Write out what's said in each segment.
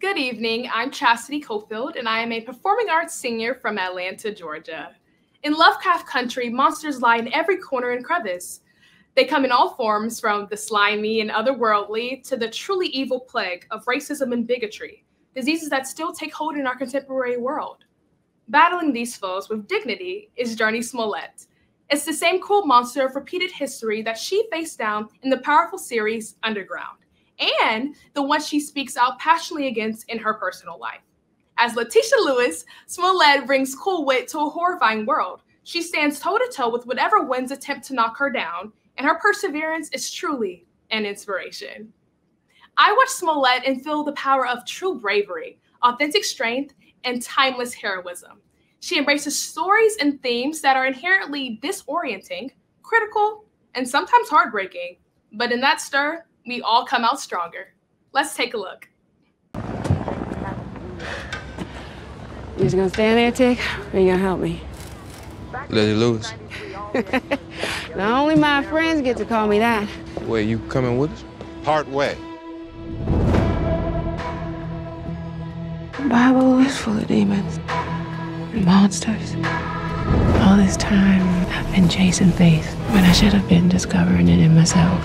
Good evening. I'm Chastity Cofield, and I am a performing arts senior from Atlanta, Georgia. In Lovecraft Country, monsters lie in every corner and crevice. They come in all forms, from the slimy and otherworldly to the truly evil plague of racism and bigotry, diseases that still take hold in our contemporary world. Battling these foes with dignity is Jurnee Smollett. It's the same cool monster of repeated history that she faced down in the powerful series Underground and the one she speaks out passionately against in her personal life. As Letitia Lewis, Smollett brings cool wit to a horrifying world. She stands toe to toe with whatever winds attempt to knock her down, and her perseverance is truly an inspiration. I watch Smollett and feel the power of true bravery, authentic strength, and timeless heroism. She embraces stories and themes that are inherently disorienting, critical, and sometimes heartbreaking. But in that stir, we all come out stronger. Let's take a look. You just gonna stand there, Tick? Or you gonna help me? Letty Lewis. Not only my friends get to call me that. Wait, you coming with us? Part way. The Bible is full of demons and monsters. All this time, I've been chasing faith when I should have been discovering it in myself.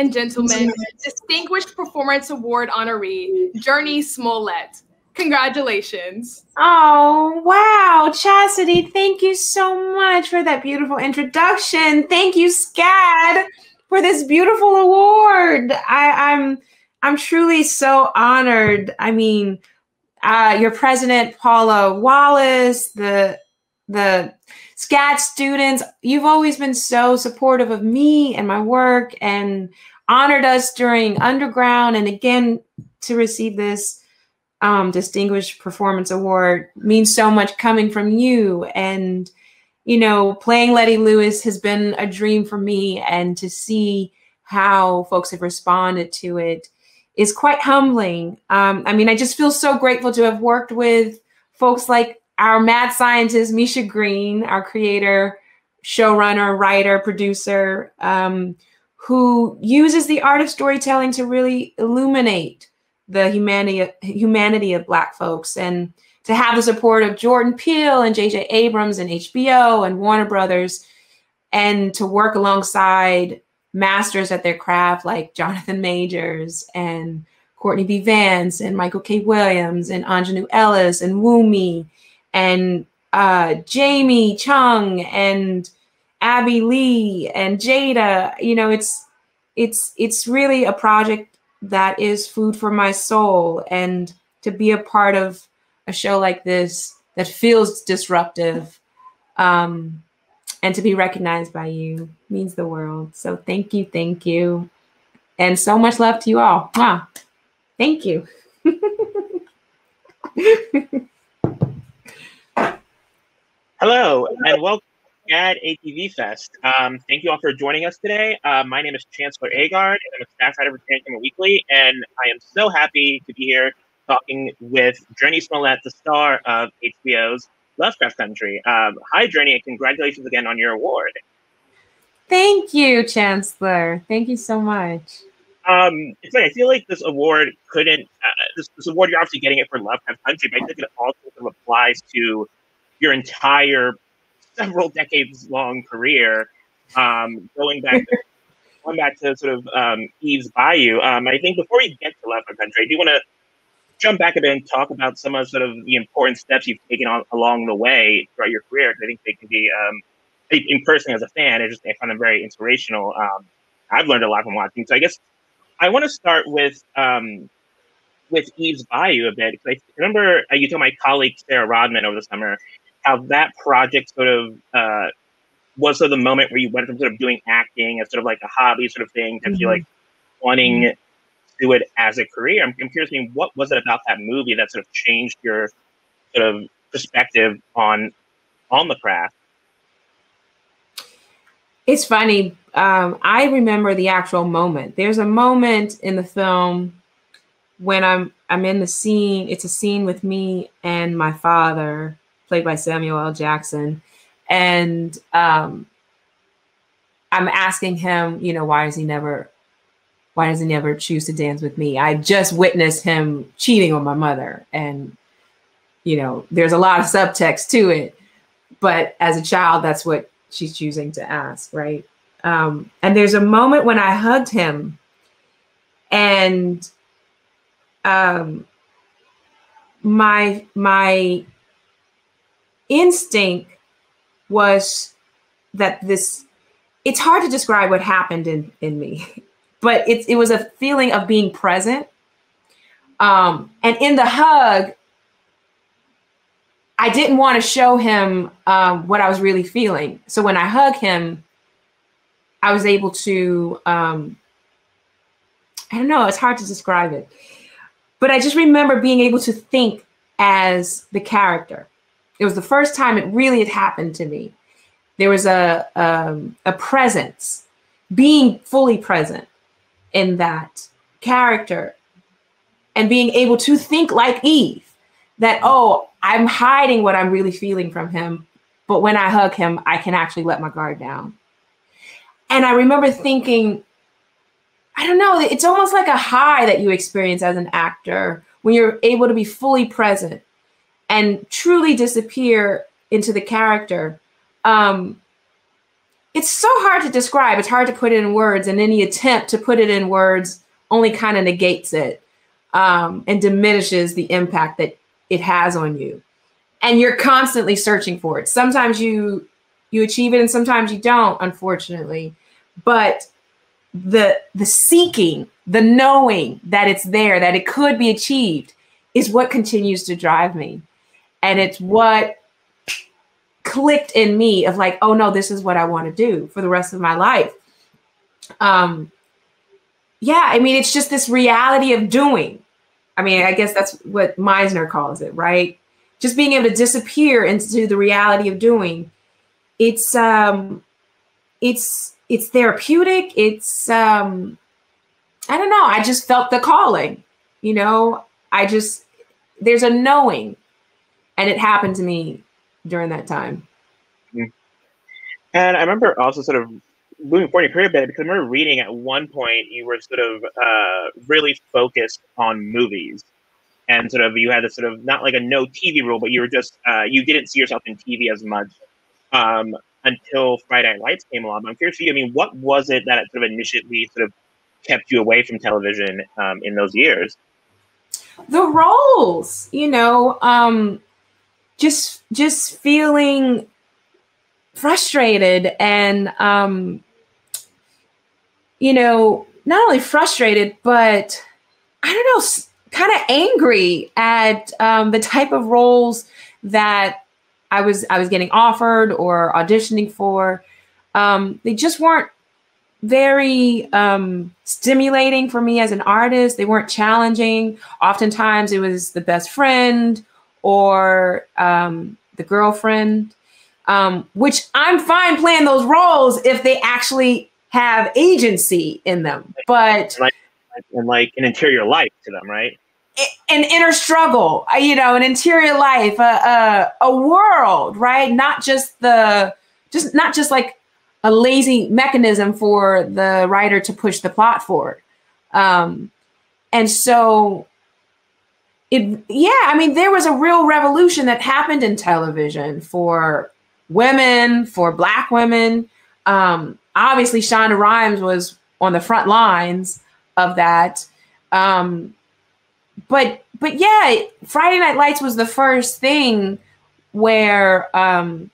And gentlemen, Distinguished Performance Award honoree, Jurnee Smollett. Congratulations. Oh, wow. Chastity, thank you so much for that beautiful introduction. Thank you, SCAD, for this beautiful award. I, I'm I'm truly so honored. I mean, uh, your president, Paula Wallace, the the SCAD students, you've always been so supportive of me and my work and honored us during underground. And again, to receive this um, Distinguished Performance Award means so much coming from you. And, you know, playing Letty Lewis has been a dream for me. And to see how folks have responded to it is quite humbling. Um, I mean, I just feel so grateful to have worked with folks like our mad scientist, Misha Green, our creator, showrunner, writer, producer, um, who uses the art of storytelling to really illuminate the humanity, humanity of Black folks. And to have the support of Jordan Peele and J.J. Abrams and HBO and Warner Brothers, and to work alongside masters at their craft like Jonathan Majors and Courtney B. Vance and Michael K. Williams and Aunjanue Ellis and Wunmi and uh, Jamie Chung and Abby Lee and Jada. You know, it's it's it's really a project that is food for my soul, and to be a part of a show like this that feels disruptive, um, and to be recognized by you means the world. So thank you, thank you, and so much love to you all. Wow, thank you. Hello and welcome to at ATV Fest. Um, thank you all for joining us today. Uh, my name is Chancellor Agard, and I'm a staff writer for Entertainment Weekly, and I am so happy to be here talking with Jurnee Smollett, the star of HBO's Lovecraft Country. Um, hi, Jurnee, and congratulations again on your award. Thank you, Chancellor. Thank you so much. Um, it's like I feel like this award couldn't. Uh, this, this award you're obviously getting it for Lovecraft Country, but I think it also applies to your entire several decades long career, um, going back to, going back to sort of um, Eve's Bayou. Um, I think before we get to Lovecraft Country, I do want to jump back a bit and talk about some of sort of the important steps you've taken on along the way throughout your career. I think they can be, um, in person as a fan, I just I find them very inspirational. Um, I've learned a lot from watching. So I guess I want to start with um, with Eve's Bayou a bit. because I remember uh, you told my colleague Sarah Rodman over the summer how that project sort of uh, was sort of the moment where you went from sort of doing acting as sort of like a hobby sort of thing to mm-hmm. like wanting to do it as a career. I'm, I'm curious, I mean, what was it about that movie that sort of changed your sort of perspective on on the craft? It's funny. Um, I remember the actual moment. There's a moment in the film when I'm I'm in the scene. It's a scene with me and my father, played by Samuel L. Jackson, and um, I'm asking him, you know, why does he never, why does he never choose to dance with me? I just witnessed him cheating on my mother, and you know, there's a lot of subtext to it, but as a child, that's what she's choosing to ask, right? Um, and there's a moment when I hugged him, and um, my my instinct was that this it's hard to describe what happened in in me but it, it was a feeling of being present. Um, and in the hug i didn't want to show him um, what i was really feeling. So when i hug him i was able to um, i don't know it's hard to describe it. But i just remember being able to think as the character it was the first time it really had happened to me. There was a um, a presence, being fully present in that character, and being able to think like Eve. That oh, I'm hiding what I'm really feeling from him, but when I hug him, I can actually let my guard down. And I remember thinking, I don't know, it's almost like a high that you experience as an actor when you're able to be fully present and truly disappear into the character. Um, it's so hard to describe. It's hard to put it in words, and any attempt to put it in words only kind of negates it um, and diminishes the impact that it has on you. And you're constantly searching for it. Sometimes you you achieve it, and sometimes you don't, unfortunately. But the the seeking, the knowing that it's there, that it could be achieved, is what continues to drive me and it's what clicked in me of like oh no this is what i want to do for the rest of my life. Um yeah i mean it's just this reality of doing. I mean i guess that's what meisner calls it right? Just being able to disappear into the reality of doing. It's um it's it's therapeutic. It's um i don't know. I just felt the calling you know? I just there's a knowing and it happened to me during that time. And I remember also sort of moving forward in your career a bit because I remember reading at one point you were sort of uh, really focused on movies, and sort of you had a sort of not like a no TV rule, but you were just uh, you didn't see yourself in TV as much um, until Friday Night Lights came along. I'm curious to you. I mean, what was it that sort of initially sort of kept you away from television um, in those years? The roles, you know. Um, just just feeling frustrated and um you know not only frustrated but i don't know kind of angry at um, the type of roles that i was i was getting offered or auditioning for. Um, they just weren't very um, stimulating for me as an artist. They weren't challenging. Oftentimes it was the best friend or um, the girlfriend, um, which I'm fine playing those roles if they actually have agency in them. But like, and like an interior life to them, right? An inner struggle, uh, you know, an interior life, a, a, a world, right? Not just the, just not just like a lazy mechanism for the writer to push the plot forward. Um, and so it yeah i mean there was a real revolution that happened in television for women for black women. Um, obviously shonda rhimes was on the front lines of that. Um, but but yeah friday night lights was the first thing where um,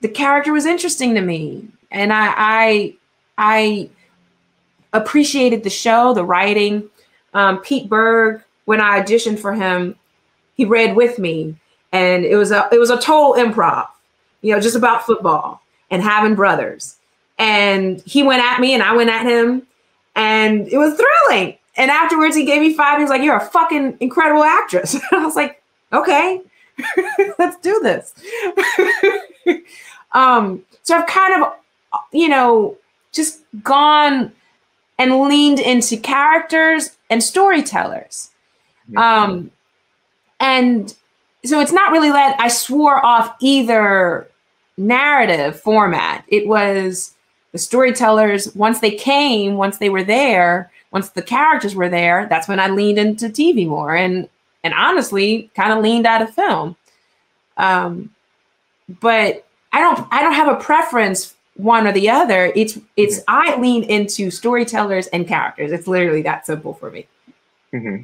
the character was interesting to me. And i i i appreciated the show the writing. Um, pete berg when I auditioned for him, he read with me, and it was a it was a total improv, you know, just about football and having brothers. And he went at me, and I went at him, and it was thrilling. And afterwards, he gave me five. He was like, "You're a fucking incredible actress." I was like, "Okay, let's do this." um, so I've kind of you know, just gone and leaned into characters and storytellers. Um, and so it's not really that I swore off either narrative format. It was the storytellers, once they came, once they were there, once the characters were there, that's when I leaned into TV more and and honestly kind of leaned out of film. Um, but I don't I don't have a preference one or the other. It's it's I lean into storytellers and characters. It's literally that simple for me. Mm-hmm.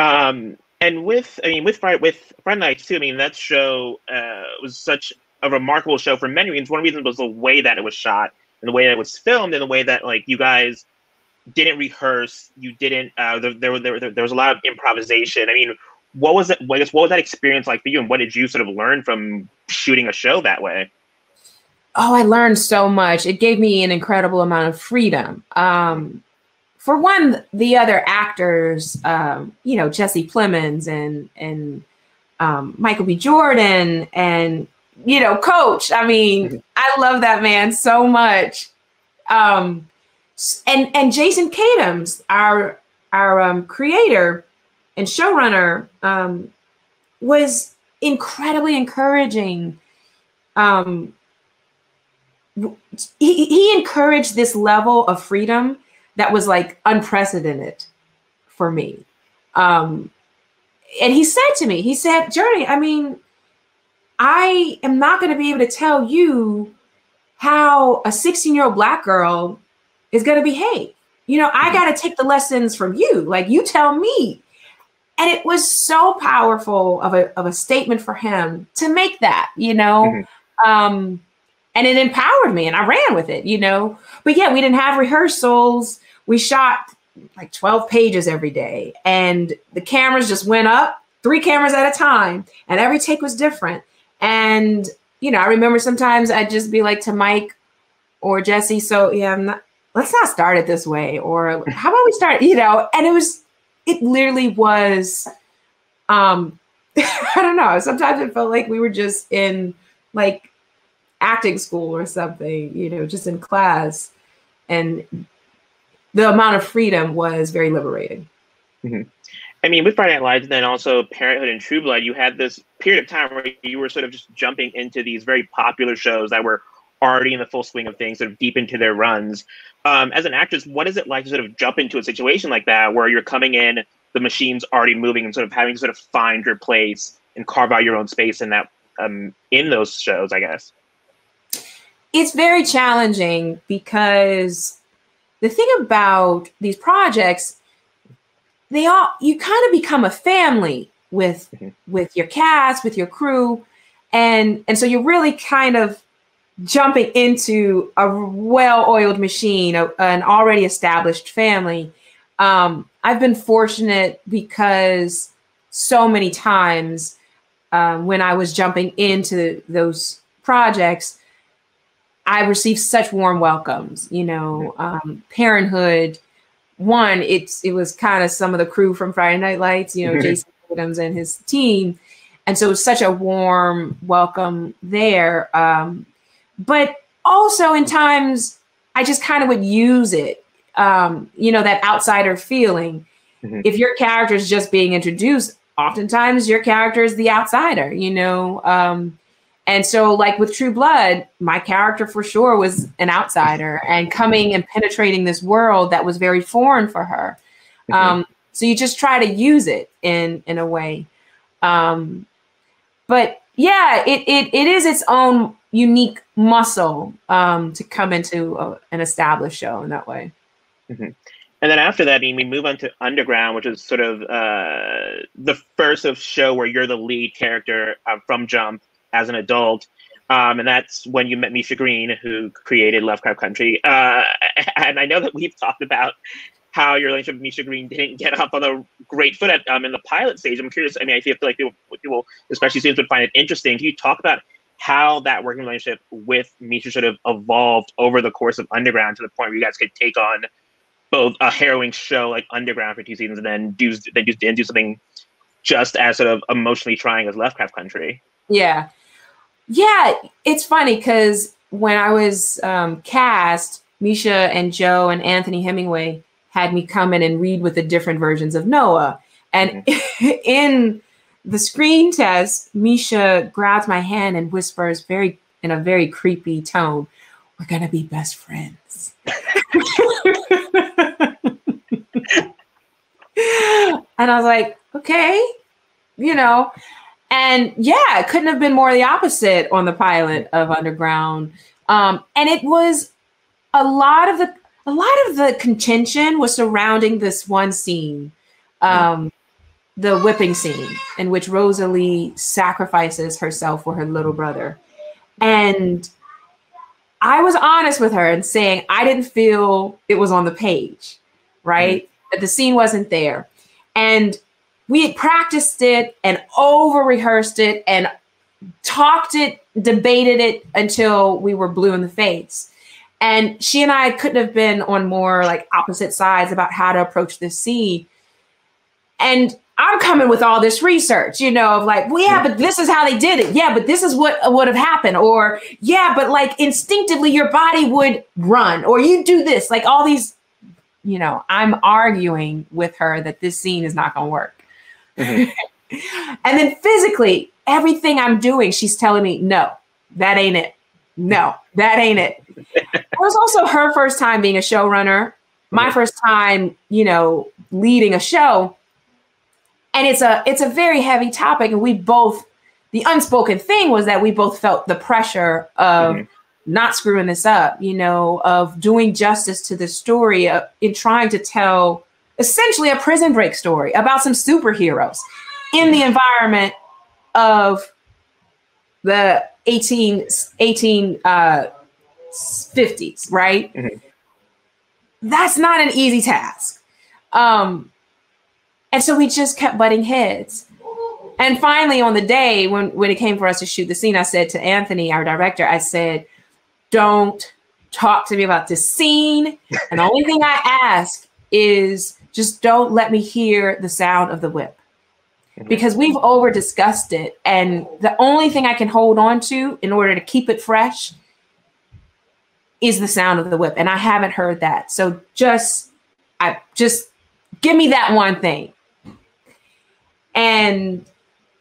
Um, and with I mean with Friday with Friday Night too. I mean that show uh, was such a remarkable show for many reasons. One reason was the way that it was shot and the way that it was filmed and the way that like you guys didn't rehearse. You didn't. Uh, there, there, there, there was a lot of improvisation. I mean, what was it? What was that experience like for you, and what did you sort of learn from shooting a show that way? Oh, I learned so much. It gave me an incredible amount of freedom. Um, for one, the other actors, um, you know, Jesse Plemons and and um, Michael B. Jordan and you know, Coach. I mean. I love that man so much. Um, and and Jason Katims, our our um, creator and showrunner, um, was incredibly encouraging. Um, he, he encouraged this level of freedom that was like unprecedented for me. Um, and he said to me, he said, Jurnee, I mean, I am not going to be able to tell you how a 16 year old black girl is going to behave. You know, I mm-hmm. got to take the lessons from you. Like you tell me. And it was so powerful of a, of a statement for him to make that, you know. Mm-hmm. Um, and it empowered me and I ran with it, you know. But yeah, we didn't have rehearsals. We shot like 12 pages every day and the cameras just went up, three cameras at a time, and every take was different. And you know, I remember sometimes I'd just be like to Mike or Jesse, so yeah, I'm not let's not start it this way or how about we start you know and it was it literally was um i don't know sometimes it felt like we were just in like acting school or something you know just in class and the amount of freedom was very liberating mm-hmm. i mean with friday night lights and then also parenthood and true blood you had this period of time where you were sort of just jumping into these very popular shows that were already in the full swing of things, sort of deep into their runs. Um, as an actress, what is it like to sort of jump into a situation like that where you're coming in, the machine's already moving, and sort of having to sort of find your place and carve out your own space in that um, in those shows? I guess it's very challenging because the thing about these projects, they all you kind of become a family with mm-hmm. with your cast, with your crew, and and so you're really kind of jumping into a well-oiled machine, a, an already established family. Um, I've been fortunate because so many times um, when I was jumping into those projects, I received such warm welcomes. You know, um, Parenthood. One, it's it was kind of some of the crew from Friday Night Lights. You know, mm-hmm. Jason Katims and his team, and so it was such a warm welcome there. Um, but also in times I just kind of would use it, um, you know, that outsider feeling. Mm-hmm. If your character is just being introduced, oftentimes your character is the outsider, you know. Um, and so, like with True Blood, my character for sure was an outsider and coming and penetrating this world that was very foreign for her. Mm-hmm. Um, so you just try to use it in in a way. Um, but yeah, it, it it is its own unique muscle um, to come into a, an established show in that way. Mm-hmm. And then after that, we move on to Underground, which is sort of uh, the first of show where you're the lead character uh, from Jump as an adult. Um, and that's when you met Misha Green, who created Lovecraft Country. Uh, and I know that we've talked about how your relationship with Misha Green didn't get off on a great foot at, um, in the pilot stage. I'm curious. I mean, I feel like people, people especially students, would find it interesting. Can you talk about how that working relationship with Misha sort of evolved over the course of Underground to the point where you guys could take on both a harrowing show like Underground for two seasons and then do then do, then do something just as sort of emotionally trying as Lovecraft Country. Yeah, yeah, it's funny because when I was um, cast, Misha and Joe and Anthony Hemingway had me come in and read with the different versions of Noah. And in the screen test, Misha grabs my hand and whispers very in a very creepy tone, "We're gonna be best friends." and I was like, "Okay," you know. And yeah, it couldn't have been more the opposite on the pilot of Underground. Um, and it was a lot of the a lot of the contention was surrounding this one scene. Um, the whipping scene in which Rosalie sacrifices herself for her little brother. And I was honest with her and saying I didn't feel it was on the page, right? Mm-hmm. That the scene wasn't there. And we had practiced it and over rehearsed it and talked it, debated it until we were blue in the face. And she and I couldn't have been on more like opposite sides about how to approach this scene. And I'm coming with all this research, you know, of like, well, yeah, but this is how they did it. Yeah, but this is what would have happened. Or, yeah, but like instinctively your body would run, or you do this, like all these, you know, I'm arguing with her that this scene is not going to work. Mm-hmm. and then physically, everything I'm doing, she's telling me, no, that ain't it. No, that ain't it. it was also her first time being a showrunner, my mm-hmm. first time, you know, leading a show and it's a it's a very heavy topic and we both the unspoken thing was that we both felt the pressure of mm-hmm. not screwing this up you know of doing justice to the story uh, in trying to tell essentially a prison break story about some superheroes in the environment of the 18 18 uh 50s right mm-hmm. that's not an easy task um and so we just kept butting heads. And finally, on the day when, when it came for us to shoot the scene, I said to Anthony, our director, I said, don't talk to me about this scene. And the only thing I ask is just don't let me hear the sound of the whip because we've over discussed it. And the only thing I can hold on to in order to keep it fresh is the sound of the whip. And I haven't heard that. So just, I just give me that one thing. And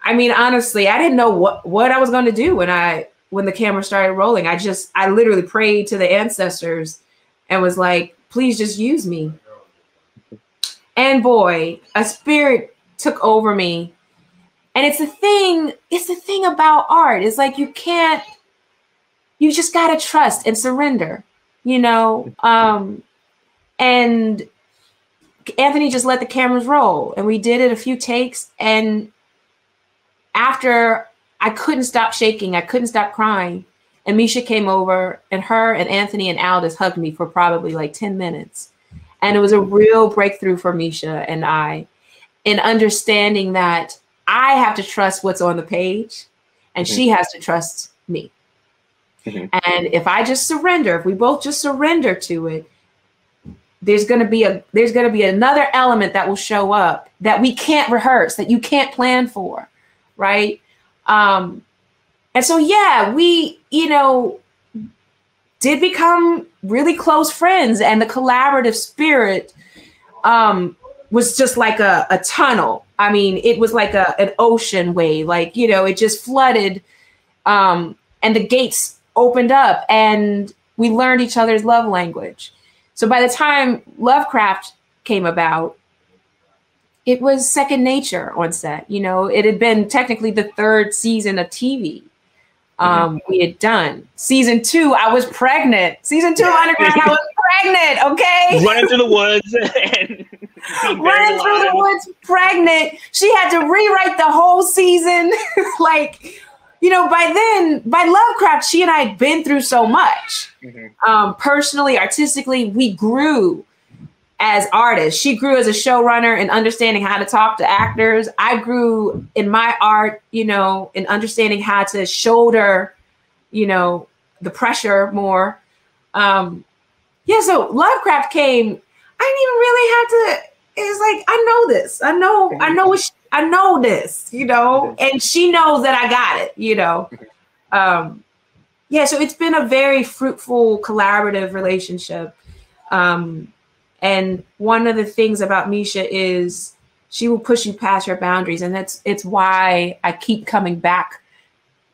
I mean, honestly, I didn't know what, what I was going to do when I when the camera started rolling. I just I literally prayed to the ancestors and was like, please just use me. And boy, a spirit took over me. And it's the thing, it's the thing about art. It's like you can't, you just gotta trust and surrender, you know? Um, and Anthony just let the cameras roll and we did it a few takes. And after I couldn't stop shaking, I couldn't stop crying. And Misha came over and her and Anthony and Aldis hugged me for probably like 10 minutes. And it was a real breakthrough for Misha and I in understanding that I have to trust what's on the page and mm-hmm. she has to trust me. Mm-hmm. And if I just surrender, if we both just surrender to it, there's going to be a there's going to be another element that will show up that we can't rehearse that you can't plan for right um and so yeah we you know did become really close friends and the collaborative spirit um was just like a, a tunnel. I mean it was like a an ocean wave like you know it just flooded um and the gates opened up and we learned each other's love language. So by the time Lovecraft came about, it was second nature on set. You know, it had been technically the third season of TV um, mm-hmm. we had done. Season two, I was pregnant. Season two of Underground, I was pregnant. Okay, running through the woods and running through the woods, pregnant. She had to rewrite the whole season. like you know, by then, by Lovecraft, she and I had been through so much. Mm-hmm. Um, personally, artistically, we grew as artists. She grew as a showrunner and understanding how to talk to actors. I grew in my art, you know, in understanding how to shoulder, you know, the pressure more. Um, yeah, so Lovecraft came. I didn't even really have to. It's like I know this. I know. I know what. She, I know this, you know, and she knows that I got it, you know. Um, yeah, so it's been a very fruitful collaborative relationship. Um, and one of the things about Misha is she will push you past your boundaries, and that's it's why I keep coming back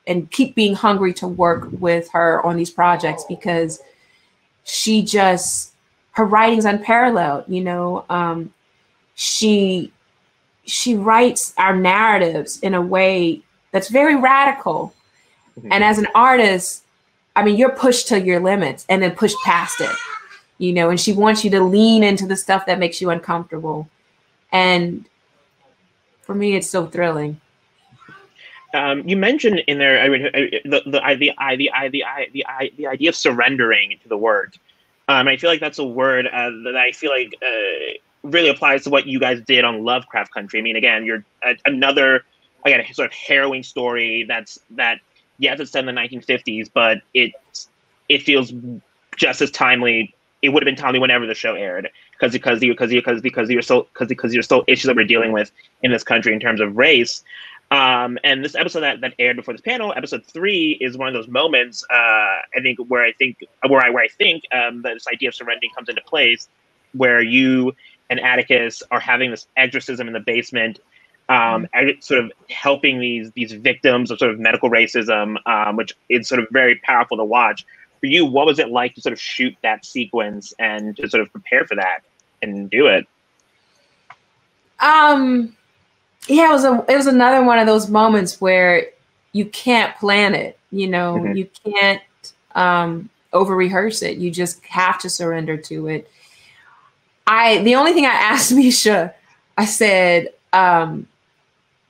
and keep being hungry to work with her on these projects because she just her writing's unparalleled. You know, um, she she writes our narratives in a way that's very radical. Mm-hmm. And as an artist, I mean, you're pushed to your limits and then pushed past it, you know, and she wants you to lean into the stuff that makes you uncomfortable. And for me, it's so thrilling. Um, you mentioned in there I mean, the the the the the the the, the idea of surrendering to the word. Um, I feel like that's a word uh, that I feel like uh, really applies to what you guys did on Lovecraft Country. I mean, again, you're another again a sort of harrowing story that's that yes, it's set in the 1950s, but it it feels just as timely. It would have been timely whenever the show aired because because because because because you're so because because you're still issues that we're dealing with in this country in terms of race. Um, and this episode that, that aired before this panel, episode three, is one of those moments. Uh, I think where I think where I where I think um, that this idea of surrendering comes into place, where you and Atticus are having this exorcism in the basement, um, mm-hmm. sort of helping these these victims of sort of medical racism, um, which is sort of very powerful to watch. For you, what was it like to sort of shoot that sequence and to sort of prepare for that and do it? Um, yeah, it was a it was another one of those moments where you can't plan it. You know, mm-hmm. you can't um, over rehearse it. You just have to surrender to it. I the only thing I asked Misha, I said, um,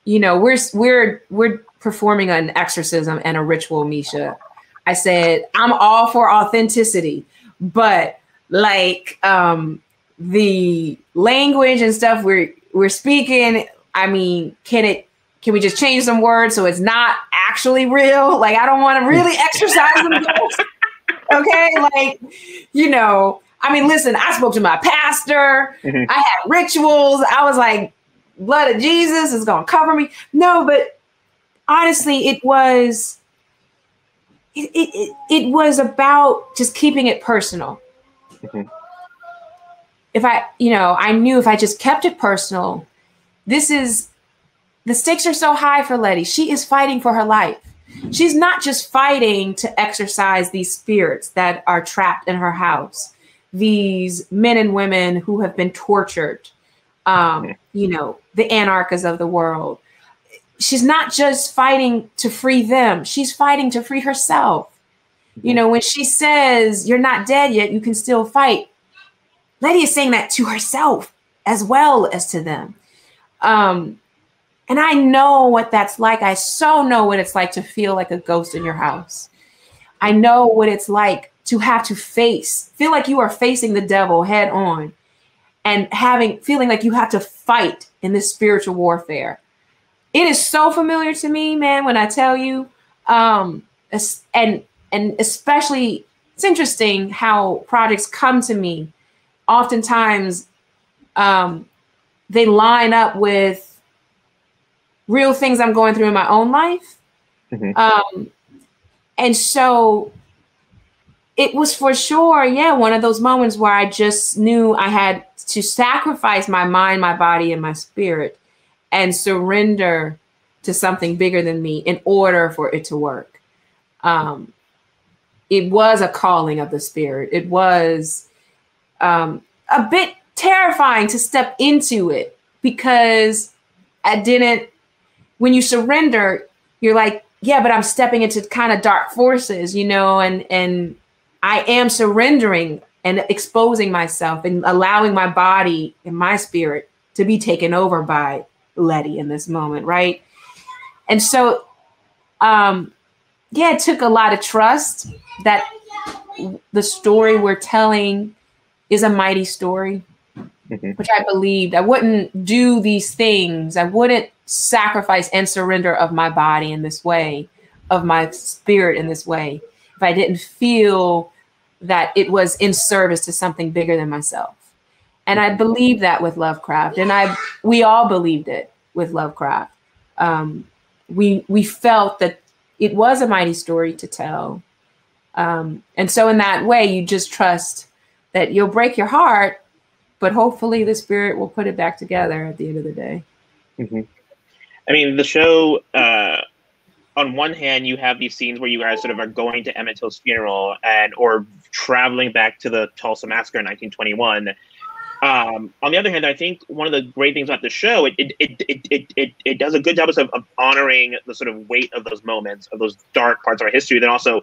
you know, we're we're we're performing an exorcism and a ritual, Misha. I said, I'm all for authenticity, but like um the language and stuff we're we're speaking, I mean, can it can we just change some words so it's not actually real? Like I don't want to really exercise them. okay, like you know, I mean, listen, I spoke to my pastor. Mm-hmm. I had rituals. I was like, blood of Jesus is going to cover me. No, but honestly, it was it, it, it was about just keeping it personal. Mm-hmm. If I, you know, I knew if I just kept it personal, this is the stakes are so high for Letty. She is fighting for her life. She's not just fighting to exorcise these spirits that are trapped in her house these men and women who have been tortured, um, you know, the Anarchas of the world. She's not just fighting to free them, she's fighting to free herself. You know, when she says, You're not dead yet, you can still fight, Letty is saying that to herself as well as to them. Um, and I know what that's like. I so know what it's like to feel like a ghost in your house. I know what it's like to have to face, feel like you are facing the devil head on and having feeling like you have to fight in this spiritual warfare. It is so familiar to me, man, when I tell you. Um, and and especially it's interesting how projects come to me. Oftentimes, um, they line up with real things I'm going through in my own life. Mm-hmm. Um, and so it was for sure, yeah, one of those moments where I just knew I had to sacrifice my mind, my body, and my spirit and surrender to something bigger than me in order for it to work. Um, it was a calling of the spirit. It was um, a bit terrifying to step into it because I didn't, when you surrender, you're like, yeah, but I'm stepping into kind of dark forces, you know, and, and, I am surrendering and exposing myself and allowing my body and my spirit to be taken over by Letty in this moment, right? And so, um, yeah, it took a lot of trust that the story we're telling is a mighty story, mm-hmm. which I believed. I wouldn't do these things. I wouldn't sacrifice and surrender of my body in this way, of my spirit in this way, if I didn't feel that it was in service to something bigger than myself. And I believe that with Lovecraft, and I we all believed it with Lovecraft. Um, we we felt that it was a mighty story to tell, Um, and so, in that way, you just trust that you'll break your heart, but hopefully, the spirit will put it back together at the end of the day. Mm-hmm. I mean, the show. Uh, on one hand, you have these scenes where you guys sort of are going to Emmett Till's funeral and or traveling back to the Tulsa massacre in 1921. Um, on the other hand, I think one of the great things about the show, it it, it, it, it, it does a good job of, of honoring the sort of weight of those moments, of those dark parts of our history. Then also,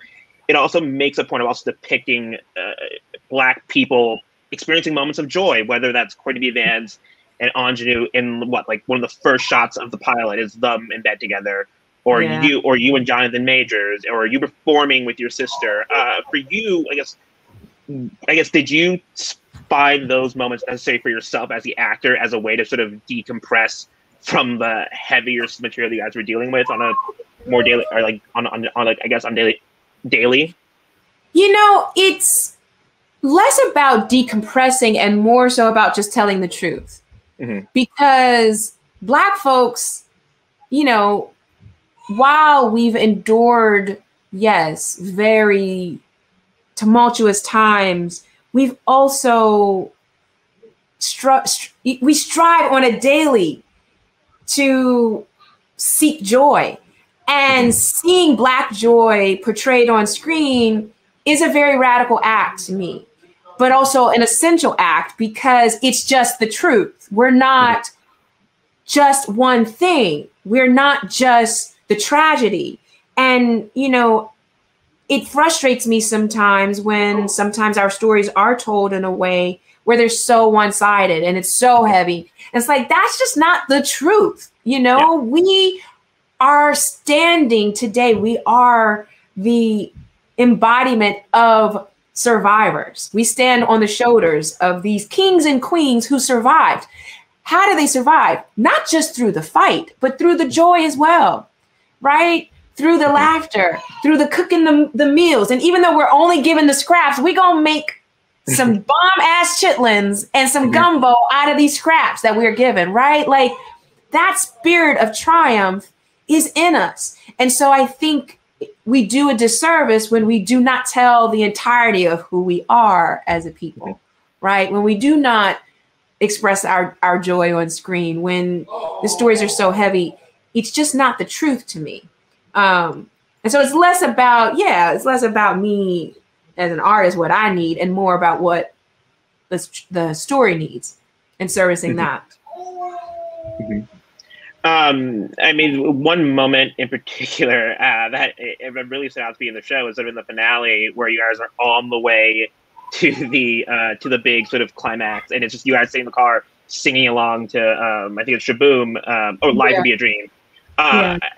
it also makes a point of also depicting uh, black people experiencing moments of joy, whether that's Courtney B. Vance and Aunjanue in what like one of the first shots of the pilot is them in bed together, or yeah. you or you and Jonathan Majors, or you performing with your sister. Uh, for you, I guess, I guess did you find those moments necessary for yourself as the actor as a way to sort of decompress from the heavier material you guys were dealing with on a more daily or like on, on, on like I guess on daily daily? You know, it's less about decompressing and more so about just telling the truth. Mm-hmm. Because black folks, you know, while we've endured, yes, very tumultuous times, we've also stri- we strive on a daily to seek joy. And mm-hmm. seeing black joy portrayed on screen is a very radical act to me, but also an essential act because it's just the truth. We're not just one thing. We're not just the tragedy. And, you know, it frustrates me sometimes when sometimes our stories are told in a way where they're so one-sided and it's so heavy. It's like that's just not the truth. You know, yeah. we are standing today. We are the embodiment of survivors. We stand on the shoulders of these kings and queens who survived. How do they survive? Not just through the fight, but through the joy as well, right? Through the laughter, through the cooking the, the meals. And even though we're only given the scraps, we're going to make some bomb ass chitlins and some gumbo out of these scraps that we're given, right? Like that spirit of triumph is in us. And so I think we do a disservice when we do not tell the entirety of who we are as a people, right? When we do not express our, our joy on screen, when the stories are so heavy, it's just not the truth to me. Um, and so it's less about, yeah, it's less about me as an artist, what I need, and more about what the, the story needs and servicing mm-hmm. that. Mm-hmm. Um, I mean, one moment in particular uh, that it, it really stood out to me in the show is sort of in the finale where you guys are on the way to the uh, to the big sort of climax, and it's just you guys sitting in the car singing along to um, I think it's Sh-Boom um, or Life yeah. Would Be a Dream. Uh, yeah.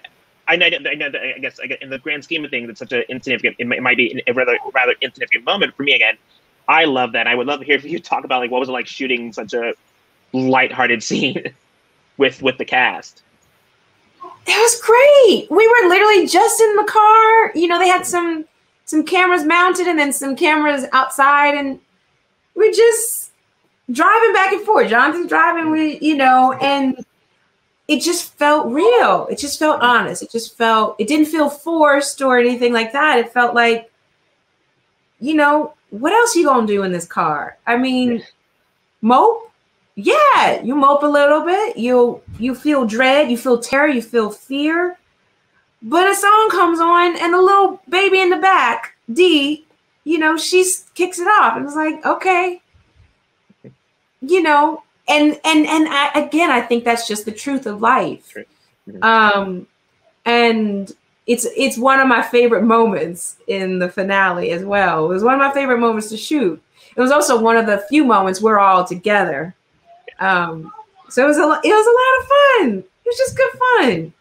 I, know, I, know, I guess in the grand scheme of things, it's such an insignificant. It might, be a rather rather insignificant moment for me. Again, I love that. I would love to hear you talk about like what was it like shooting such a lighthearted scene with with the cast. It was great. We were literally just in the car. You know, they had some some cameras mounted and then some cameras outside, and we're just driving back and forth. Jonathan's driving, we, you know, and it just felt real. It just felt mm. honest. It just felt, it didn't feel forced or anything like that. It felt like, you know, what else you gonna do in this car? I mean, mope? Yeah, you mope a little bit. You you feel dread, you feel terror, you feel fear. But a song comes on and a little baby in the back, Dee, you know, she kicks it off. And it's like, okay. You know, and and and I, again, I think that's just the truth of life. Mm-hmm. Um, and it's it's one of my favorite moments in the finale as well. It was one of my favorite moments to shoot. It was also one of the few moments we're all together. Um, so it was a it was a lot of fun. It was just good fun.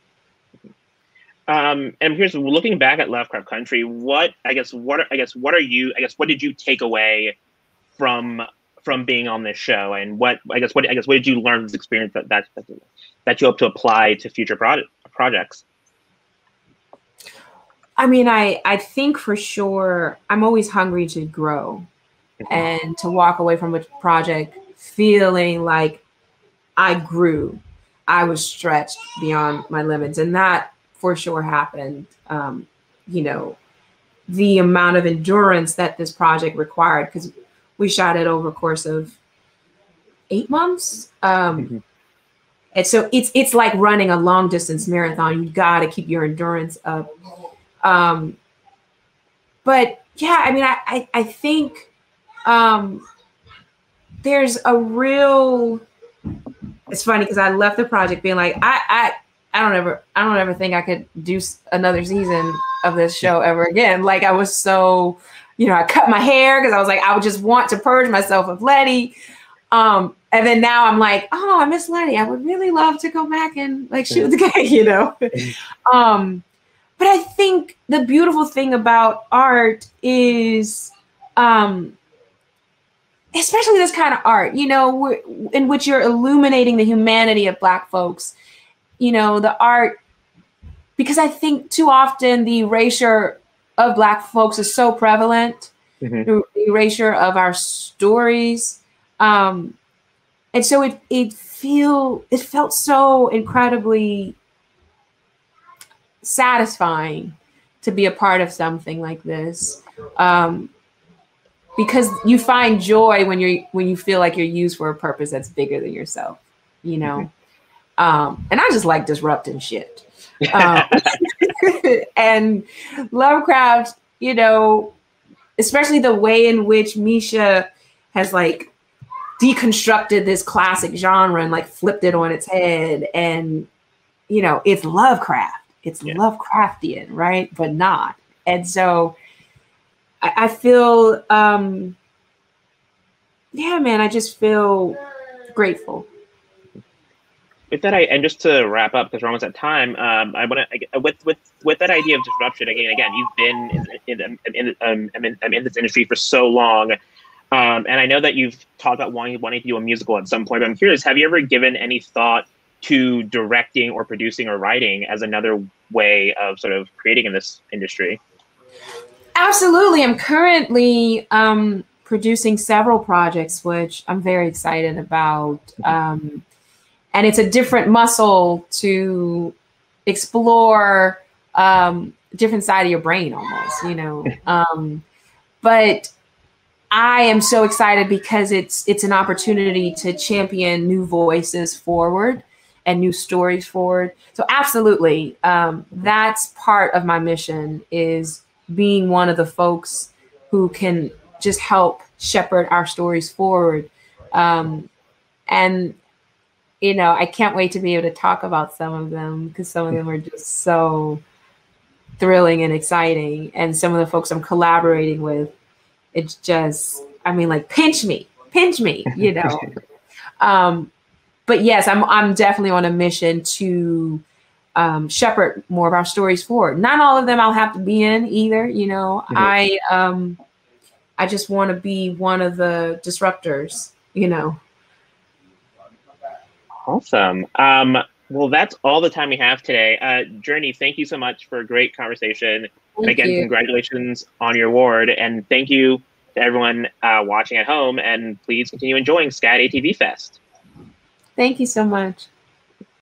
Um, and here's looking back at Lovecraft Country. What I guess what I guess what are you? I guess what did you take away from from being on this show, and what I guess what I guess what did you learn from this experience that that that you hope to apply to future project, projects? I mean, I I think for sure I'm always hungry to grow, mm-hmm. and to walk away from a project feeling like I grew, I was stretched beyond my limits, and that for sure happened. Um, you know, the amount of endurance that this project required because we shot it over a course of eight months. Um, mm-hmm. And so it's it's like running a long distance marathon. You got to keep your endurance up. Um, but yeah, I mean, I I, I think um, there's a real. It's funny because I left the project being like, I I I don't ever I don't ever think I could do another season of this show ever again. Like I was so, you know, I cut my hair because I was like I would just want to purge myself of Letty. Um, and then now I'm like, oh, I miss Letty. I would really love to go back and like shoot the guy, you know. um, but I think the beautiful thing about art is, um, especially this kind of art, you know, in which you're illuminating the humanity of Black folks. You know, the art, because I think too often the erasure of Black folks is so prevalent, mm-hmm. the erasure of our stories. Um, and so it it feel it felt so incredibly satisfying to be a part of something like this um, because you find joy when you're when you feel like you're used for a purpose that's bigger than yourself you know mm-hmm. Um, and i just like disrupting shit. Um, and lovecraft you know especially the way in which misha has like deconstructed this classic genre and like flipped it on its head and you know it's lovecraft. It's yeah. lovecraftian right? But not. And so I, I feel um yeah man i just feel grateful with that, I and just to wrap up because we're almost at time. Um, I want to with with with that idea of disruption again. Again, you've been in in, in, um, in, in this industry for so long. Um, and I know that you've talked about wanting wanting to do a musical at some point. But I'm curious, have you ever given any thought to directing or producing or writing as another way of sort of creating in this industry? Absolutely. I'm currently um, producing several projects, which I'm very excited about. Um, and it's a different muscle to explore um, different side of your brain almost, you know. Um, but I am so excited because it's it's an opportunity to champion new voices forward and new stories forward. So absolutely, um, that's part of my mission is being one of the folks who can just help shepherd our stories forward. Um, and you know, I can't wait to be able to talk about some of them because some of them are just so thrilling and exciting. And some of the folks I'm collaborating with it's just i mean like pinch me pinch me you know um but yes i'm i'm definitely on a mission to um, shepherd more of our stories forward not all of them i'll have to be in either you know mm-hmm. i um i just want to be one of the disruptors you know awesome um well that's all the time we have today uh Jurnee thank you so much for a great conversation Thank and again, you. congratulations on your award. And thank you to everyone uh, watching at home. And please continue enjoying SCAD ATV Fest. Thank you so much.